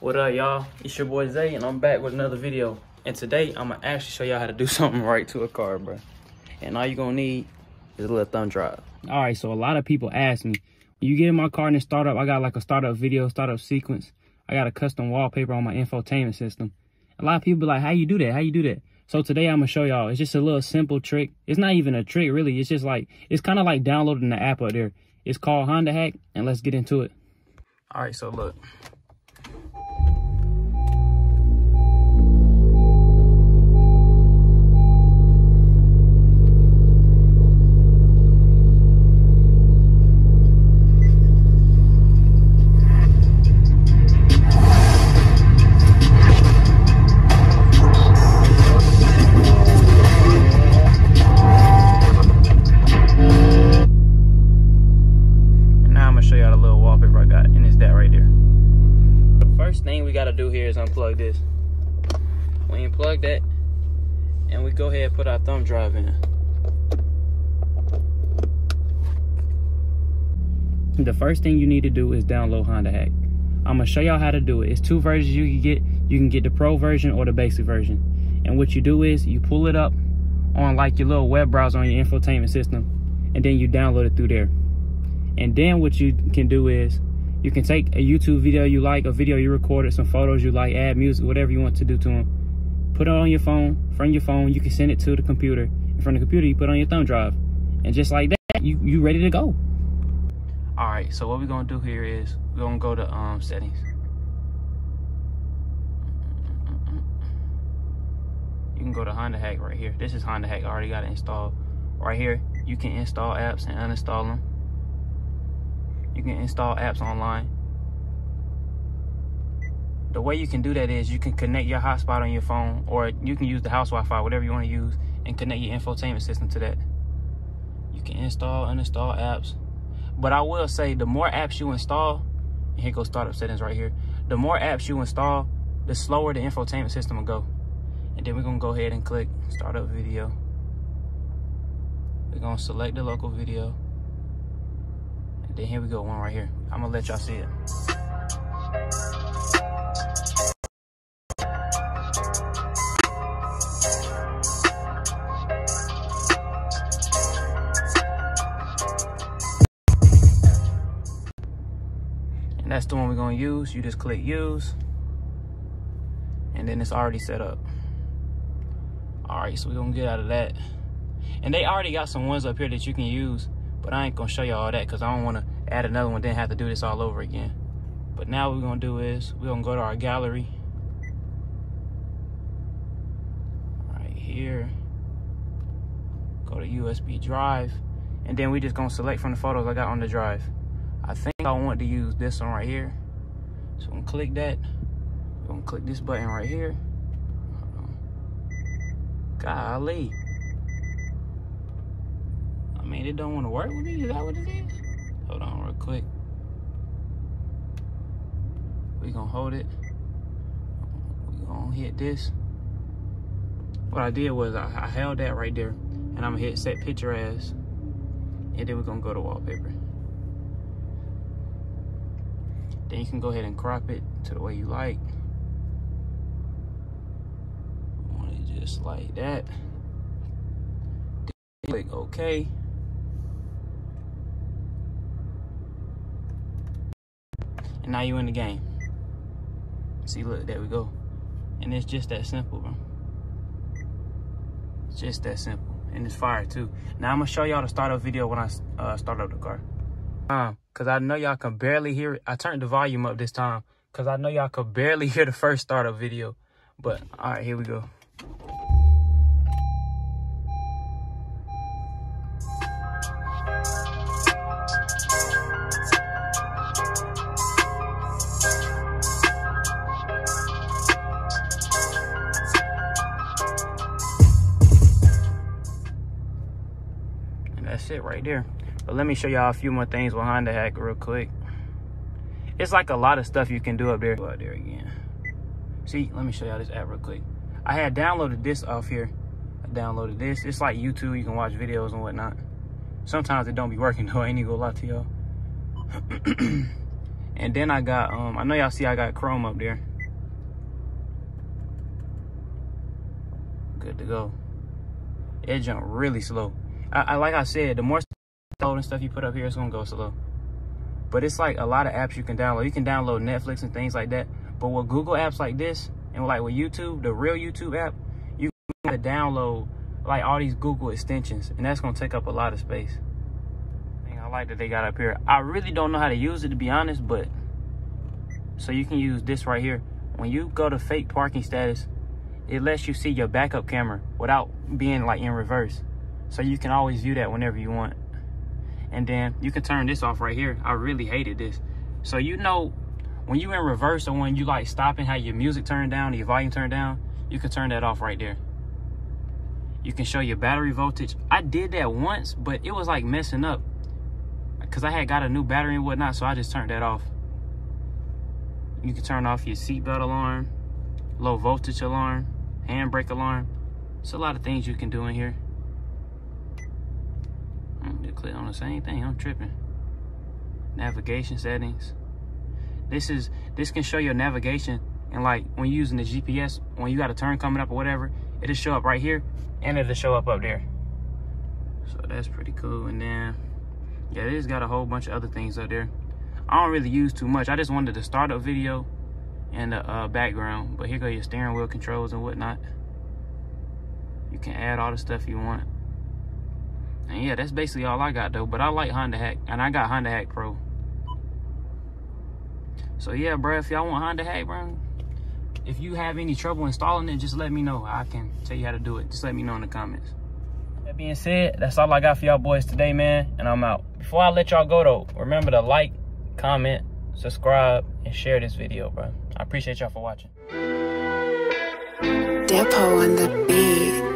What up, y'all? It's your boy Zay, and I'm back with another video. And today, I'm gonna actually show y'all how to do something right to a car, bro. And all you're gonna need is a little thumb drive. All right, so a lot of people ask me, you get in my car and it start up, I got like a startup video, startup sequence. I got a custom wallpaper on my infotainment system. A lot of people be like, how you do that? How you do that? So today I'm gonna show y'all. It's just a little simple trick. It's not even a trick, really. It's just like, it's kind of like downloading the app up there. It's called Honda Hack, and let's get into it. All right, so look. Unplug this. We unplug that and we go ahead and put our thumb drive in. The first thing you need to do is download Honda Hack. I'm gonna show y'all how to do it. It's two versions you can get. You can get the pro version or the basic version. And what you do is you pull it up on like your little web browser on your infotainment system and then you download it through there. And then what you can do is you can take a YouTube video you like, a video you recorded, some photos you like, add music, whatever you want to do to them. Put it on your phone. From your phone, you can send it to the computer. And from the computer, you put on your thumb drive. And just like that, you you ready to go. All right, so what we're gonna do here is we're gonna go to um settings. You can go to Honda Hack right here. This is Honda Hack. I already got it installed. Right here, you can install apps and uninstall them you can install apps online. The way you can do that is you can connect your hotspot on your phone or you can use the house Wi-Fi, whatever you want to use, and connect your infotainment system to that. You can install, and uninstall apps. But I will say the more apps you install, here goes startup settings right here. The more apps you install, the slower the infotainment system will go. And then we're gonna go ahead and click startup video. We're gonna select the local video. Then here we go, one right here. I'm gonna let y'all see it. And that's the one we're gonna use. You just click use, and then it's already set up. All right, so we're gonna get out of that. And they already got some ones up here that you can use but I ain't gonna show you all that because I don't wanna add another one, then have to do this all over again. But now what we're gonna do is we're gonna go to our gallery. Right here. Go to USB drive. And then we just gonna select from the photos I got on the drive. I think I want to use this one right here. So I'm gonna click that. I'm gonna click this button right here. Uh-huh. Golly mean, it don't want to work with me? Is that what it is? Hold on real quick. We gonna hold it. We gonna hit this. What I did was I, I held that right there and I'm gonna hit set picture as and then we're gonna go to wallpaper. Then you can go ahead and crop it to the way you like. want it just like that. Click OK. And now you in the game. See, look, there we go. And it's just that simple, bro. It's just that simple. And it's fire, too. Now, I'm going to show y'all the startup video when I uh, start up the car. Um, Because I know y'all can barely hear it. I turned the volume up this time. Because I know y'all could barely hear the first startup video. But, all right, here we go. it right there. But let me show y'all a few more things behind the hack real quick. It's like a lot of stuff you can do up there. Go out there again. See, let me show y'all this app real quick. I had downloaded this off here. I downloaded this. It's like YouTube. You can watch videos and whatnot. Sometimes it don't be working though. I ain't gonna lie to y'all. and then I got, um, I know y'all see I got Chrome up there. Good to go. It jumped really slow. I, I like I said, the more and stuff you put up here, it's gonna go slow. But it's like a lot of apps you can download. You can download Netflix and things like that. But with Google apps like this, and like with YouTube, the real YouTube app, you can download like all these Google extensions, and that's gonna take up a lot of space. I like that they got up here. I really don't know how to use it to be honest, but so you can use this right here. When you go to fake parking status, it lets you see your backup camera without being like in reverse. So you can always view that whenever you want. And then you can turn this off right here. I really hated this. So you know when you in reverse or when you like stopping how your music turned down, your volume turned down, you can turn that off right there. You can show your battery voltage. I did that once, but it was like messing up. Cause I had got a new battery and whatnot, so I just turned that off. You can turn off your seatbelt alarm, low voltage alarm, handbrake alarm. It's a lot of things you can do in here. Hmm, click on the same thing, I'm tripping. Navigation settings. This is this can show your navigation and like when you're using the GPS, when you got a turn coming up or whatever, it'll show up right here and it'll show up up there. So that's pretty cool. And then yeah, it has got a whole bunch of other things up there. I don't really use too much. I just wanted to start a video and the uh, background. But here go your steering wheel controls and whatnot. You can add all the stuff you want. And yeah, that's basically all I got though. But I like Honda Hack, and I got Honda Hack Pro. So yeah, bro, if y'all want Honda Hack, bro, if you have any trouble installing it, just let me know. I can tell you how to do it. Just let me know in the comments. That being said, that's all I got for y'all boys today, man. And I'm out. Before I let y'all go though, remember to like, comment, subscribe, and share this video, bro. I appreciate y'all for watching. Depo on the beat.